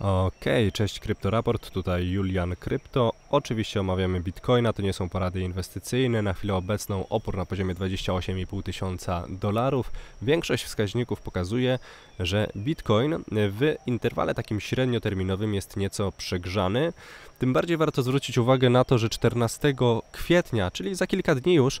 Okej, okay, cześć Kryptoraport, tutaj Julian Krypto. Oczywiście omawiamy Bitcoina, to nie są porady inwestycyjne. Na chwilę obecną opór na poziomie 28,5 tysiąca dolarów. Większość wskaźników pokazuje, że Bitcoin w interwale takim średnioterminowym jest nieco przegrzany. Tym bardziej warto zwrócić uwagę na to, że 14 kwietnia, czyli za kilka dni już,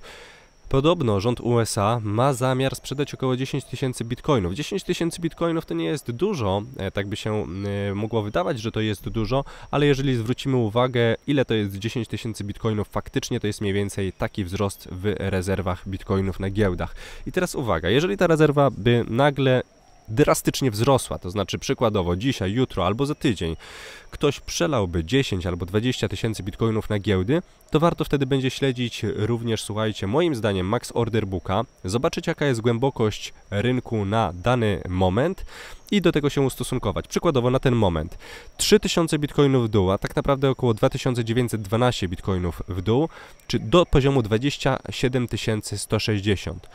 Podobno rząd USA ma zamiar sprzedać około 10 tysięcy bitcoinów. 10 tysięcy bitcoinów to nie jest dużo, e, tak by się e, mogło wydawać, że to jest dużo, ale jeżeli zwrócimy uwagę, ile to jest 10 tysięcy bitcoinów, faktycznie to jest mniej więcej taki wzrost w rezerwach bitcoinów na giełdach. I teraz uwaga, jeżeli ta rezerwa by nagle drastycznie wzrosła, to znaczy przykładowo dzisiaj, jutro albo za tydzień ktoś przelałby 10 albo 20 tysięcy bitcoinów na giełdy, to warto wtedy będzie śledzić również, słuchajcie, moim zdaniem Max Order Booka, zobaczyć jaka jest głębokość rynku na dany moment i do tego się ustosunkować. Przykładowo na ten moment 3000 bitcoinów w dół, a tak naprawdę około 2912 bitcoinów w dół, czy do poziomu 27160.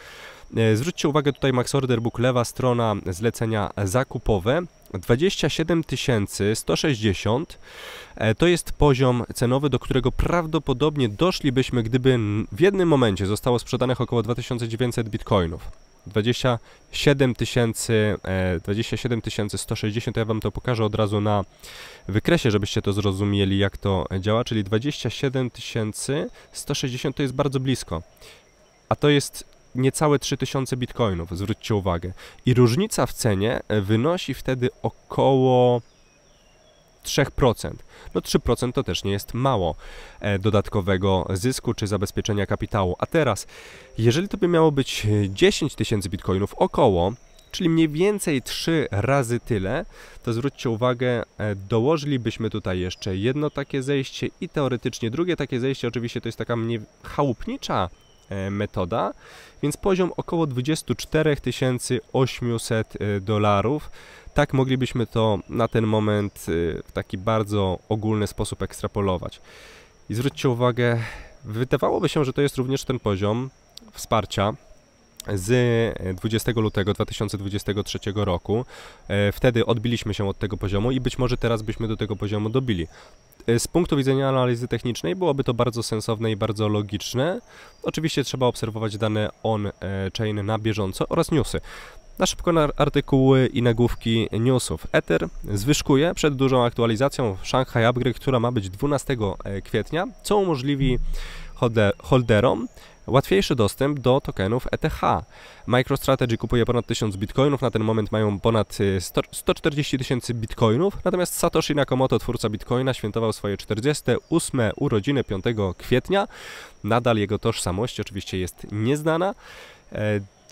E, zwróćcie uwagę tutaj Max Order Book, lewa strona zlecenia zakupowe. 27 160 e, to jest poziom cenowy, do którego prawdopodobnie doszlibyśmy, gdyby w jednym momencie zostało sprzedanych około 2900 bitcoinów. 27 tysięcy, 27 160, to ja Wam to pokażę od razu na wykresie, żebyście to zrozumieli, jak to działa, czyli 27 160 to jest bardzo blisko. A to jest niecałe 3000 bitcoinów, zwróćcie uwagę. I różnica w cenie e, wynosi wtedy około 3%. No 3% to też nie jest mało e, dodatkowego zysku czy zabezpieczenia kapitału. A teraz, jeżeli to by miało być 10 tysięcy bitcoinów około, czyli mniej więcej 3 razy tyle, to zwróćcie uwagę, e, dołożylibyśmy tutaj jeszcze jedno takie zejście i teoretycznie drugie takie zejście, oczywiście to jest taka mniej chałupnicza E, metoda, więc poziom około 24 800 e, dolarów. Tak moglibyśmy to na ten moment e, w taki bardzo ogólny sposób ekstrapolować. I zwróćcie uwagę, wydawałoby się, że to jest również ten poziom wsparcia z 20 lutego 2023 roku. Wtedy odbiliśmy się od tego poziomu i być może teraz byśmy do tego poziomu dobili. Y, z punktu widzenia analizy technicznej byłoby to bardzo sensowne i bardzo logiczne. Oczywiście trzeba obserwować dane on-chain na bieżąco oraz newsy. Na szybko na artykuły i nagłówki newsów. Ether zwyżkuje przed dużą aktualizacją Shanghai Upgrade, która ma być 12 e, kwietnia, co umożliwi holderom łatwiejszy dostęp do tokenów ETH. MicroStrategy kupuje ponad 1000 bitcoinów, na ten moment mają ponad 100, 140 tysięcy bitcoinów, natomiast Satoshi Nakamoto, twórca bitcoina, świętował swoje 48 urodziny 5 kwietnia. Nadal jego tożsamość oczywiście jest nieznana.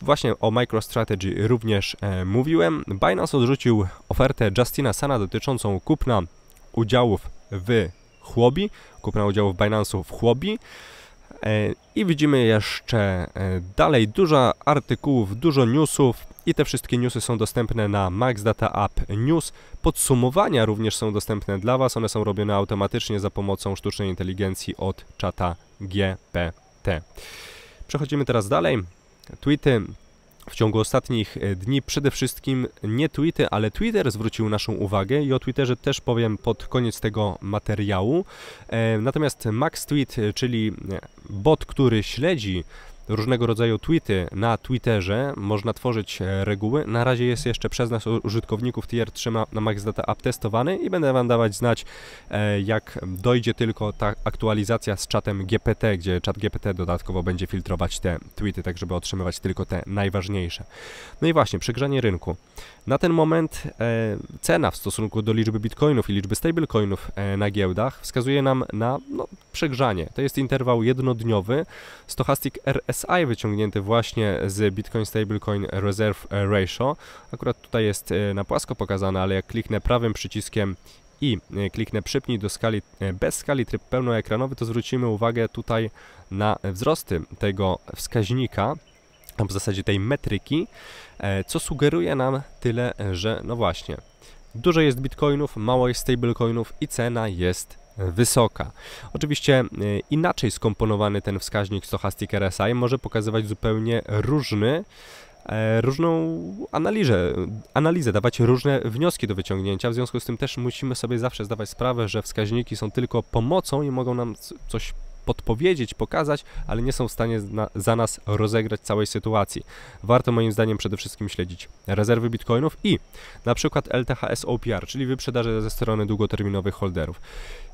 Właśnie o MicroStrategy również e, mówiłem. Binance odrzucił ofertę Justina Sana dotyczącą kupna udziałów w Chłobi, kupna udziałów Binance'u w Chłobi. E, I widzimy jeszcze e, dalej dużo artykułów, dużo newsów i te wszystkie newsy są dostępne na Max Data App News. Podsumowania również są dostępne dla Was. One są robione automatycznie za pomocą sztucznej inteligencji od czata GPT. Przechodzimy teraz dalej. Tweety w ciągu ostatnich e, dni przede wszystkim nie tweety, ale Twitter zwrócił naszą uwagę i o Twitterze też powiem pod koniec tego materiału. E, natomiast Max Tweet, czyli e, bot, który śledzi różnego rodzaju tweety na Twitterze, można tworzyć e, reguły. Na razie jest jeszcze przez nas użytkowników tier 3 na Max Data App testowany i będę Wam dawać znać, e, jak dojdzie tylko ta aktualizacja z czatem GPT, gdzie czat GPT dodatkowo będzie filtrować te tweety, tak żeby otrzymywać tylko te najważniejsze. No i właśnie, przegrzanie rynku. Na ten moment e, cena w stosunku do liczby bitcoinów i liczby stablecoinów na giełdach wskazuje nam na no, przegrzanie. To jest interwał jednodniowy. Stochastic RS RSI wyciągnięty właśnie z Bitcoin Stablecoin Reserve Ratio. Akurat tutaj jest e, na płasko pokazane, ale jak kliknę prawym przyciskiem i e, kliknę przypnij do skali e, bez skali tryb pełnoekranowy, to zwrócimy uwagę tutaj na wzrosty tego wskaźnika, w zasadzie tej metryki, co sugeruje nam tyle, że no właśnie, dużo jest bitcoinów, mało jest stablecoinów i cena jest wysoka. Oczywiście e, inaczej skomponowany ten wskaźnik Stochastic RSI może pokazywać zupełnie różny e, różną analizę, analizę, dawać różne wnioski do wyciągnięcia. W związku z tym też musimy sobie zawsze zdawać sprawę, że wskaźniki są tylko pomocą i mogą nam coś podpowiedzieć, pokazać, ale nie są w stanie za nas rozegrać całej sytuacji. Warto moim zdaniem przede wszystkim śledzić rezerwy bitcoinów i na przykład LTHS OPR, czyli wyprzedaże ze strony długoterminowych holderów.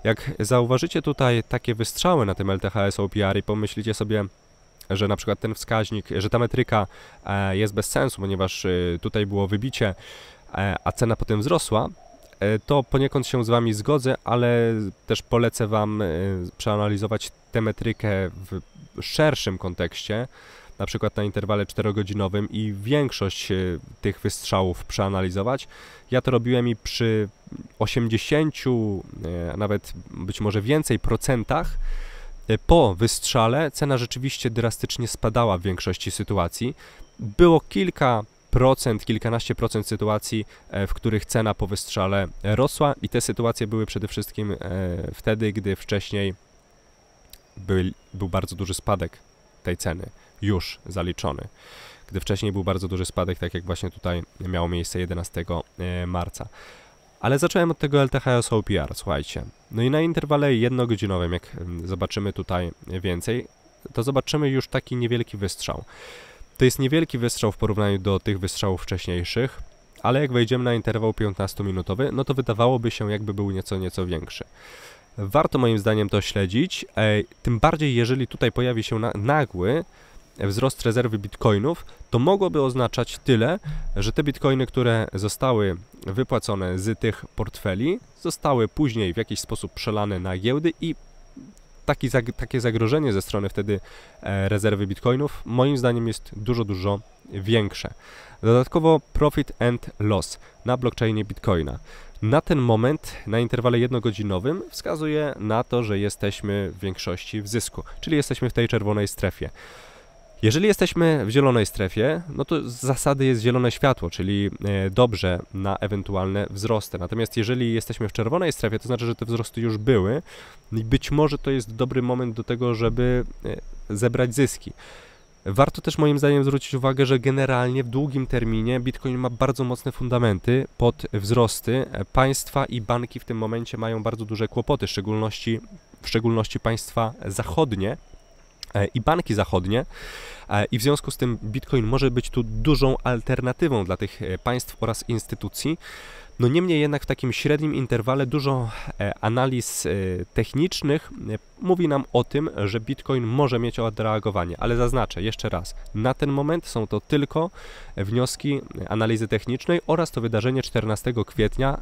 Jak zauważycie tutaj takie wystrzały na tym LTHS OPR i pomyślicie sobie, że na przykład ten wskaźnik, że ta metryka e, jest bez sensu, ponieważ e, tutaj było wybicie, e, a cena potem wzrosła, to poniekąd się z Wami zgodzę, ale też polecę Wam przeanalizować tę metrykę w szerszym kontekście, na przykład na interwale 4-godzinowym i większość tych wystrzałów przeanalizować. Ja to robiłem i przy 80, a nawet być może więcej procentach E, po wystrzale cena rzeczywiście drastycznie spadała w większości sytuacji. Było kilka procent, kilkanaście procent sytuacji, e, w których cena po wystrzale rosła i te sytuacje były przede wszystkim e, wtedy, gdy wcześniej był, był bardzo duży spadek tej ceny, już zaliczony. Gdy wcześniej był bardzo duży spadek, tak jak właśnie tutaj miało miejsce 11 marca. Ale zacząłem od tego LTHS OPR, słuchajcie. No i na interwale jednogodzinowym, jak zobaczymy tutaj więcej, to zobaczymy już taki niewielki wystrzał. To jest niewielki wystrzał w porównaniu do tych wystrzałów wcześniejszych, ale jak wejdziemy na interwał 15-minutowy, no to wydawałoby się jakby był nieco, nieco większy. Warto moim zdaniem to śledzić, e, tym bardziej jeżeli tutaj pojawi się na, nagły wzrost rezerwy bitcoinów, to mogłoby oznaczać tyle, że te bitcoiny, które zostały wypłacone z tych portfeli, zostały później w jakiś sposób przelane na giełdy i taki, takie zagrożenie ze strony wtedy e, rezerwy bitcoinów moim zdaniem jest dużo, dużo większe. Dodatkowo profit and loss na blockchainie bitcoina. Na ten moment, na interwale jednogodzinowym, wskazuje na to, że jesteśmy w większości w zysku, czyli jesteśmy w tej czerwonej strefie. Jeżeli jesteśmy w zielonej strefie, no to z zasady jest zielone światło, czyli e, dobrze na ewentualne wzrosty. Natomiast jeżeli jesteśmy w czerwonej strefie, to znaczy, że te wzrosty już były i być może to jest dobry moment do tego, żeby e, zebrać zyski. Warto też moim zdaniem zwrócić uwagę, że generalnie w długim terminie Bitcoin ma bardzo mocne fundamenty pod wzrosty. Państwa i banki w tym momencie mają bardzo duże kłopoty, w szczególności, w szczególności państwa zachodnie, E, i banki zachodnie e, i w związku z tym Bitcoin może być tu dużą alternatywą dla tych e, państw oraz instytucji. No niemniej jednak w takim średnim interwale dużo analiz technicznych mówi nam o tym, że Bitcoin może mieć odreagowanie, ale zaznaczę jeszcze raz, na ten moment są to tylko wnioski analizy technicznej oraz to wydarzenie 14 kwietnia,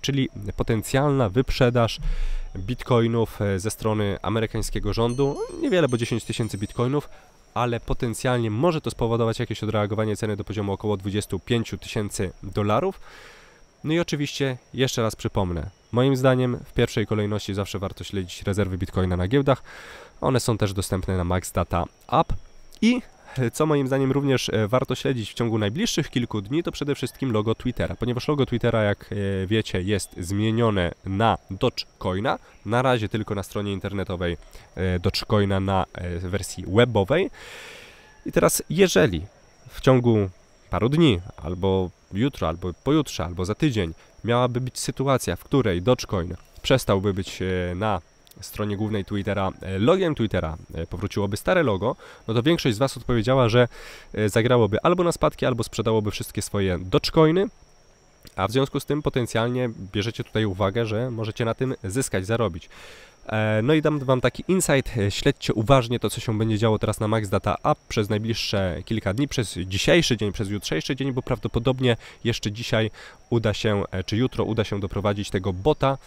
czyli potencjalna wyprzedaż bitcoinów e, ze strony amerykańskiego rządu. Niewiele, bo 10 tysięcy bitcoinów, ale potencjalnie może to spowodować jakieś odreagowanie ceny do poziomu około 25 tysięcy dolarów. No i oczywiście, jeszcze raz przypomnę, moim zdaniem w pierwszej kolejności zawsze warto śledzić rezerwy bitcoina na giełdach. One są też dostępne na Max Data App i co moim zdaniem również e, warto śledzić w ciągu najbliższych kilku dni, to przede wszystkim logo Twittera, ponieważ logo Twittera, jak e, wiecie, jest zmienione na Dogecoina, na razie tylko na stronie internetowej e, Dogecoina na wersji webowej. I teraz, jeżeli w ciągu paru dni, albo jutro, albo pojutrze, albo za tydzień. Miałaby być sytuacja, w której Dogecoin przestałby być na stronie głównej Twittera e, logiem Twittera e, powróciłoby stare logo, no to większość z Was odpowiedziała, że e, zagrałoby albo na spadki, albo sprzedałoby wszystkie swoje Dogecoiny, a w związku z tym potencjalnie bierzecie tutaj uwagę, że możecie na tym zyskać, zarobić. No i dam Wam taki insight, śledźcie uważnie to, co się będzie działo teraz na Max Data App przez najbliższe kilka dni, przez dzisiejszy dzień, przez jutrzejszy dzień, bo prawdopodobnie jeszcze dzisiaj uda się, czy jutro uda się doprowadzić tego bota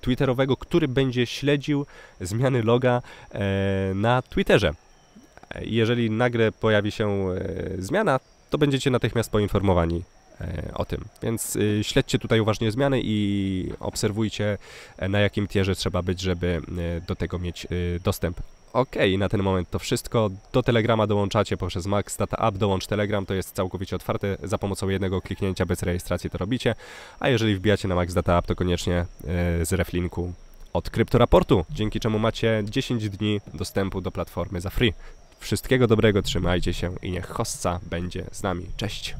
Twitterowego, który będzie śledził zmiany loga e, na Twitterze. Jeżeli nagle pojawi się e, zmiana, to będziecie natychmiast poinformowani e, o tym. Więc śledźcie tutaj uważnie zmiany i obserwujcie na jakim tierze trzeba być, żeby do tego mieć dostęp. Ok, na ten moment to wszystko. Do Telegrama dołączacie poprzez Max Data App, dołącz Telegram, to jest całkowicie otwarte, za pomocą jednego kliknięcia bez rejestracji to robicie, a jeżeli wbijacie na Max Data App, to koniecznie z reflinku od kryptoraportu, dzięki czemu macie 10 dni dostępu do platformy za free. Wszystkiego dobrego, trzymajcie się i niech hossa będzie z nami. Cześć!